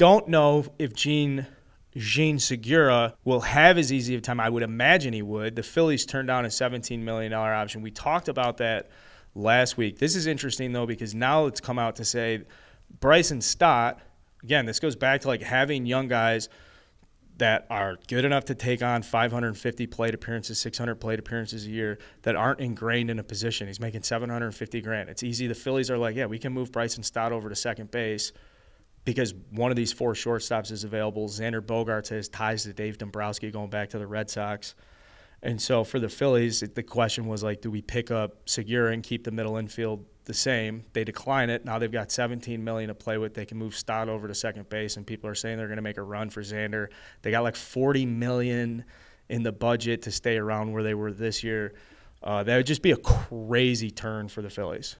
don't know if Jean Jean Segura will have as easy of time. I would imagine he would. The Phillies turned down a $17 million option. We talked about that last week. This is interesting though because now it's come out to say Bryson Stott. Again, this goes back to like having young guys that are good enough to take on 550 plate appearances, 600 plate appearances a year that aren't ingrained in a position. He's making 750 grand. It's easy. The Phillies are like, yeah, we can move Bryson Stott over to second base because one of these four shortstops is available. Xander Bogaerts has ties to Dave Dombrowski going back to the Red Sox. And so for the Phillies, the question was like, do we pick up Segura and keep the middle infield the same? They decline it. Now they've got 17 million to play with. They can move Stott over to second base, and people are saying they're going to make a run for Xander. They got like 40 million in the budget to stay around where they were this year. Uh, that would just be a crazy turn for the Phillies.